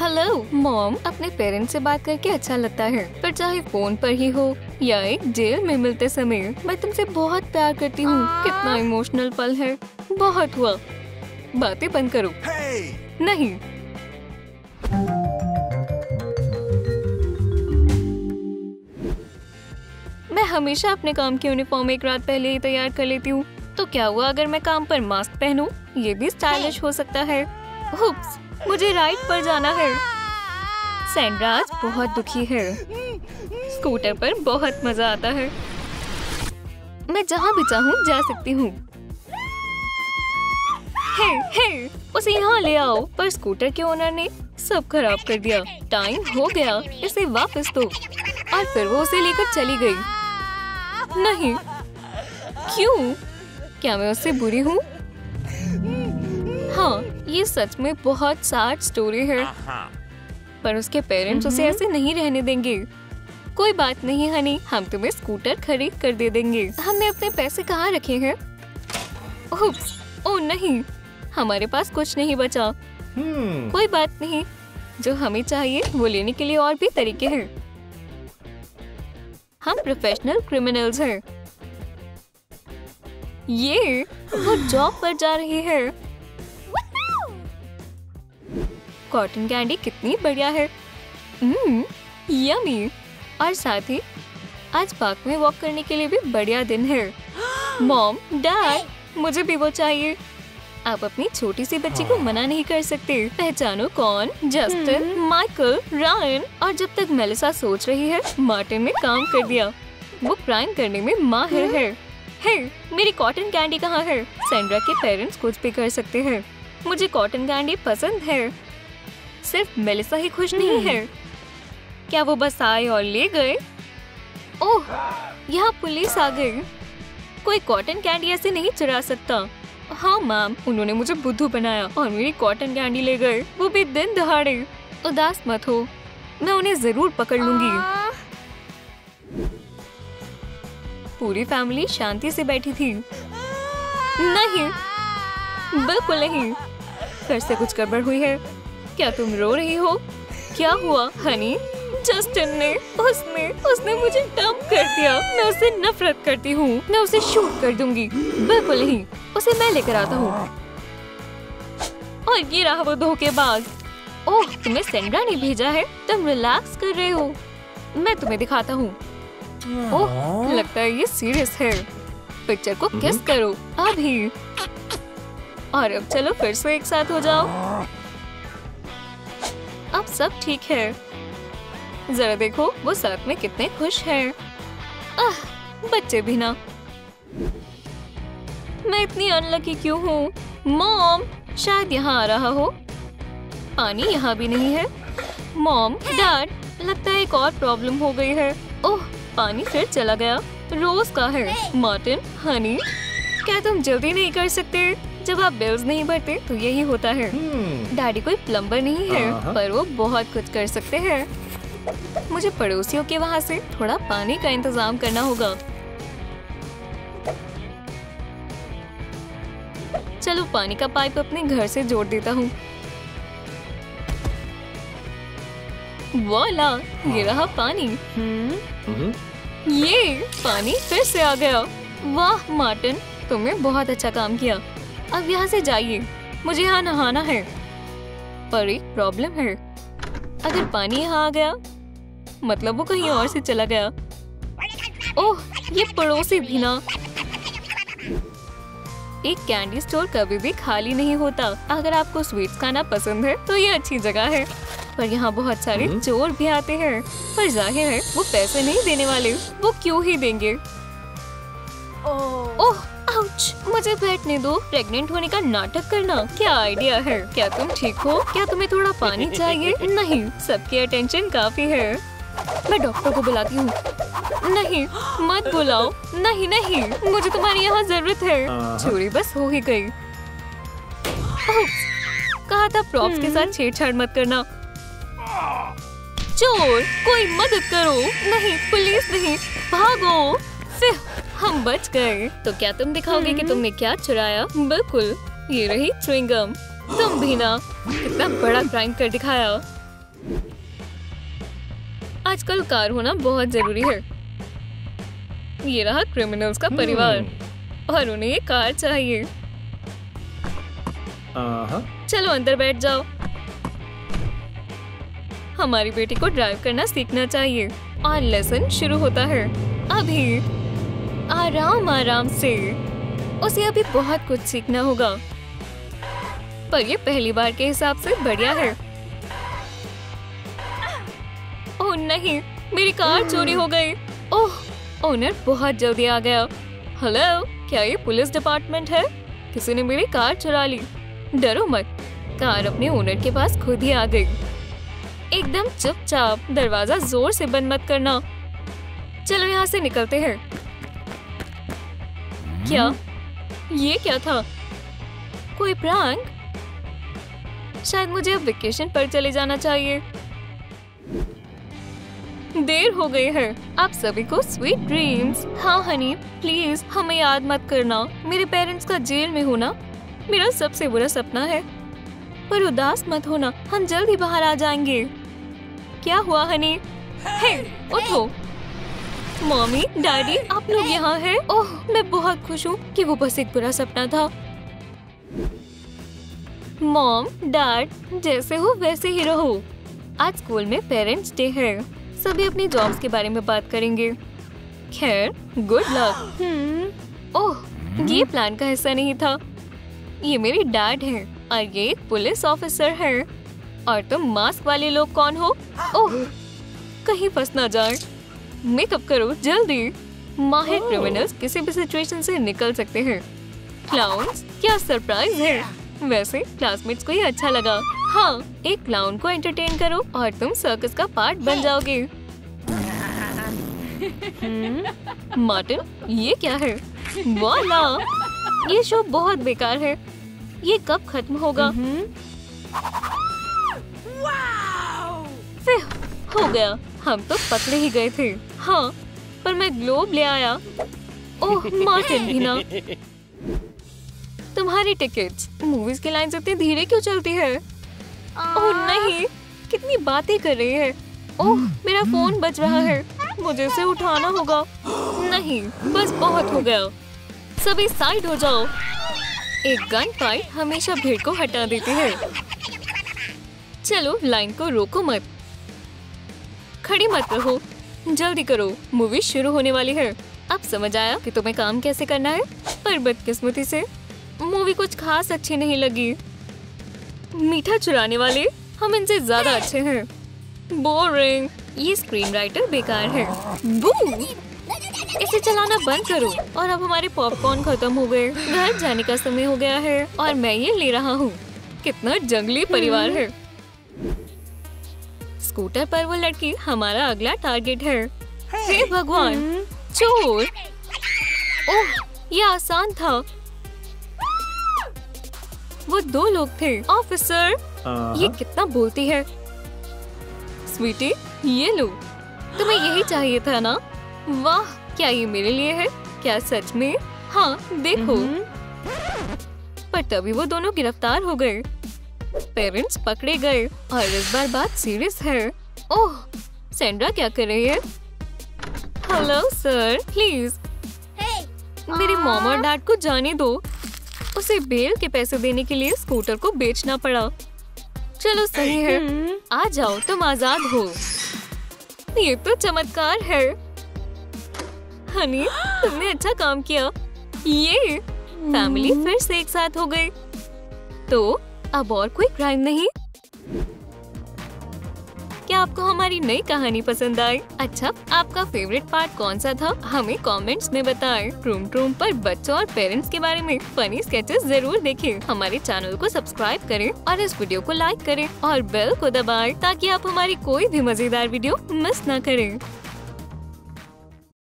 Hello mom अपने parents से बात करके अच्छा लगता है। पर चाहे फ़ोन पर ही हो या एक जेल में मिलते समय मैं तुमसे बहुत प्यार करती हूँ। कितना इमोशनल पल है। बहुत हुआ। बातें बंद करो। नहीं। मैं हमेशा अपने काम की यूनिफॉर्म एक रात पहले ही तैयार कर लेती हूँ। तो क्या हुआ अगर मैं काम पर मास्क पहनूं? ये भी स्टाइलिश हो सकता है। मुझे राइड पर जाना है। सैंड्रा आज बहुत दुखी है। स्कूटर पर बहुत मज़ा आता है। मैं जहाँ भी चाहूँ जा सकती हे। उसे यहाँ ले आओ। पर स्कूटर के ओनर ने सब खराब कर दिया। टाइम हो गया। इसे वापस दो। और फिर वो उसे लेकर चली गई। नहीं। क्यों? क्या मैं उससे बुरी हूँ? हाँ। ये सच में बहुत सैड स्टोरी है। पर उसके पेरेंट्स उसे ऐसे नहीं रहने देंगे। कोई बात नहीं हनी हम तुम्हें स्कूटर खरीद कर दे देंगे। हमने अपने पैसे कहाँ रखे हैं? ओ नहीं। हमारे पास कुछ नहीं बचा। कोई बात नहीं। जो हमें चाहिए वो लेने के लिए और भी तरीके हैं। हम प्रोफेशनल क्रिमिनल्स हैं। ये वो जॉब पर जा रही है। कॉटन कैंडी कितनी बढ़िया है। हम्म यमी और साथ ही आज पार्क में वॉक करने के लिए भी बढ़िया दिन है। मॉम डैड मुझे भी वो चाहिए। आप अपनी छोटी सी बच्ची को मना नहीं कर सकते। पहचानो कौन? जस्टिन माइकल रायन और जब तक मेलिसा सोच रही है मार्टिन ने काम कर दिया। वो क्राइम करने में माहिर है। हे मेरी कॉटन कैंडी कहाँ है? सैंड्रा के पेरेंट्स कुछ भी कर सकते हैं। मुझे कॉटन कैंडी पसंद है। सिर्फ़ मेलिसा ही खुश नहीं है। क्या वो बस आए और ले गए? ओह यहाँ पुलिस आ गई। कोई कॉटन कैंडी ऐसे नहीं चुरा सकता। हाँ मैम उन्होंने मुझे बुद्धू बनाया और मेरी कॉटन कैंडी ले गए। वो भी दिन दहाड़े। उदास मत हो। मैं उन्हें ज़रूर पकड़ लूँगी। पूरी फैमिली शांति से बैठी थी। नहीं बिल्कुल नहीं। फिर से कुछ गड़बड़ हुई है। क्या तुम रो रही हो? क्या हुआ, हनी? जस्टिन ने, उसने उसने मुझे डंप कर दिया। मैं उससे नफरत करती हूँ। मैं उसे शूट कर दूँगी। बिल्कुल नहीं। उसे मैं लेकर आता हूँ। और ये रहा वो धोखेबाज ओह, तुम्हें सेंड्रा ने भेजा है? तुम रिलैक्स कर रहे हो। मैं तुम्हें दिखाता हूँ। ओह, लगता है ये सीरियस है। पिक्चर को किस करो। अभी। और अब चलो फिर से एक साथ हो जाओ। अब सब ठीक है। जरा देखो वो साथ में कितने खुश हैं। आह, बच्चे भी ना। मैं इतनी अनलकी क्यों हूँ? मॉम शायद यहाँ आ रहा हो। पानी यहाँ भी नहीं है। मॉम डैड लगता है एक और प्रॉब्लम हो गई है। ओह पानी फिर चला गया। रोज का है। मार्टिन हनी क्या तुम जल्दी नहीं कर सकते? जब आप बिल्स नहीं भरते तो यही होता है। डैडी कोई प्लम्बर नहीं है पर वो बहुत कुछ कर सकते हैं। मुझे पड़ोसियों के वहाँ से थोड़ा पानी का इंतज़ाम करना होगा। चलो पानी का पाइप अपने घर से जोड़ देता हूँ। वाला ये रहा पानी। ये पानी फिर से आ गया। वाह मार्टिन तुमने बहुत अच्छा काम किया। अब यहाँ से जाइए। मुझे यहाँ नहाना है। पर एक प्रॉब्लम है। अगर पानी यहाँ आ गया मतलब वो कहीं और से चला गया। ओह ये पड़ोसी भी ना। एक कैंडी स्टोर कभी भी खाली नहीं होता। अगर आपको स्वीट्स खाना पसंद है तो ये अच्छी जगह है। पर यहाँ बहुत सारे चोर भी आते हैं। पर ज़ाहिर है वो पैसे नहीं देने वाले। वो क्यों ही देंगे? ओह आउच मुझे बैठने दो। प्रेग्नेंट होने का नाटक करना। क्या आइडिया है? क्या तुम ठीक हो? क्या तुम्हें थोड़ा पानी चाहिए? नहीं। सबकी अटेंशन काफ़ी है। मैं डॉक्टर को बुलाती हूँ। नहीं। मत बुलाओ। नहीं नहीं। मुझे तुम्हारी यहाँ ज़रूरत है। चोरी बस हो ही गई। कहा था प्रॉप्स के साथ छेड़छाड़ मत करना। चोर! कोई मदद करो। नहीं पुलिस नहीं। भागो। फिर हम बच गए। तो क्या तुम दिखाओगे कि तुमने क्या चुराया? बिल्कुल ये रही च्युइंगम तुम भी ना कितना बड़ा क्राइम कर दिखाया। आजकल कार होना बहुत ज़रूरी है। ये रहा क्रिमिनल्स का परिवार और उन्हें ये कार चाहिए। चलो अंदर बैठ जाओ। हमारी बेटी को ड्राइव करना सीखना चाहिए। और लेसन शुरू होता है। अभी आराम आराम से। उसे अभी बहुत कुछ सीखना होगा। पर ये पहली बार के हिसाब से बढ़िया है। ओह, नहीं, मेरी कार चोरी हो गई। ओह, ओनर बहुत जल्दी आ गया। हेलो, क्या ये पुलिस डिपार्टमेंट है? किसी ने मेरी कार चुरा ली। डरो मत, कार अपने ओनर के पास खुद ही आ गई। एकदम चुपचाप, दरवाज़ा ज़ोर से बंद मत करना। चलो यहाँ से निकलते हैं। क्या? ये क्या था? कोई प्रैंक? शायद मुझे अब वेकेशन पर चले जाना चाहिए। देर हो गई है। आप सभी को स्वीट ड्रीम्स हाँ हनी प्लीज़ हमें याद मत करना। मेरे पेरेंट्स का जेल में होना मेरा सबसे बुरा सपना है। पर उदास मत होना हम जल्द ही बाहर आ जाएँगे। क्या हुआ हनी हे उठो। मम्मी डैडी आप लोग यहाँ हैं? ओह मैं बहुत खुश हूँ कि वो बस एक बुरा सपना था। मॉम डैड जैसे हो वैसे ही रहो। आज स्कूल में पेरेंट्स डे है। सभी अपनी जॉब्स के बारे में बात करेंगे। खैर गुड लक ओह ये प्लान का हिस्सा नहीं था। ये मेरे डैड हैं और ये एक पुलिस ऑफिसर है। और तुम मास्क वाले लोग कौन हो? ओह कहीं फंस ना जाए। मेकअप करो जल्दी। माहिर क्रिमिनल्स किसी भी सिचुएशन से निकल सकते हैं। क्लाउन्स क्या सरप्राइज़ है? वैसे क्लासमेट्स को ये अच्छा लगा। हाँ एक क्लाउन को एंटरटेन करो और तुम सर्कस का पार्ट बन जाओगे। मार्टिन ये क्या है? वाला ये शो बहुत बेकार है। ये कब खत्म होगा? हो गया। हम तो पकड़े ही गए थे। हाँ पर मैं ग्लोब ले आया। ओह मार्टिन भी ना। तुम्हारी टिकट्स मूवीज़ की लाइन इतनी धीरे क्यों चलती है? ओह नहीं कितनी बातें कर रही है। ओह मेरा फ़ोन बज रहा है। मुझे इसे उठाना होगा। नहीं बस बहुत हो गया। सभी साइड हो जाओ। एक गन फाइट हमेशा भीड़ को हटा देती है। चलो लाइन को रोको मत। खड़ी मत रहो। जल्दी करो। मूवी शुरू होने वाली है। अब समझ आया कि तुम्हें काम कैसे करना है? पर बदकिस्मती से मूवी कुछ खास अच्छी नहीं लगी। मीठा चुराने वाले हम इनसे ज़्यादा अच्छे हैं। बोरिंग ये स्क्रीन राइटर बेकार है। बू इसे चलाना बंद करो। और अब हमारे पॉपकॉर्न खत्म हो गए। घर जाने का समय हो गया है। और मैं ये ले रहा हूँ। कितना जंगली परिवार है। स्कूटर पर वो लड़की हमारा अगला टारगेट है। हे भगवान चोर। ओह ये आसान था। वो दो लोग थे। ऑफिसर ये कितना बोलती है। स्वीटी ये लो। तुम्हें यही चाहिए था ना? वाह क्या ये मेरे लिए है? क्या सच में? हाँ देखो। पर तभी वो दोनों गिरफ़्तार हो गए। पेरेंट्स पकड़े गए और इस बार बात सीरियस है। ओह सेंड्रा क्या कर रही है? हेलो सर प्लीज़ मेरे मॉम और डैड को जाने दो। उसे बेल के पैसे देने के लिए स्कूटर को बेचना पड़ा। चलो सही है। आ जाओ तुम आज़ाद हो। ये तो चमत्कार है। हनी तुमने अच्छा काम किया। ये फैमिली फिर से एक साथ हो गई तो अब और कोई क्राइम नहीं क्या आपको हमारी नई कहानी पसंद आई अच्छा आपका फेवरेट पार्ट कौन सा था हमें कमेंट्स में बताएँ। ट्रूम ट्रूम पर बच्चों और पेरेंट्स के बारे में फनी स्केचेस ज़रूर देखें। हमारे चैनल को सब्सक्राइब करें और इस वीडियो को लाइक करें और बेल को दबाएँ ताकि आप हमारी कोई भी मज़ेदार वीडियो मिस न करें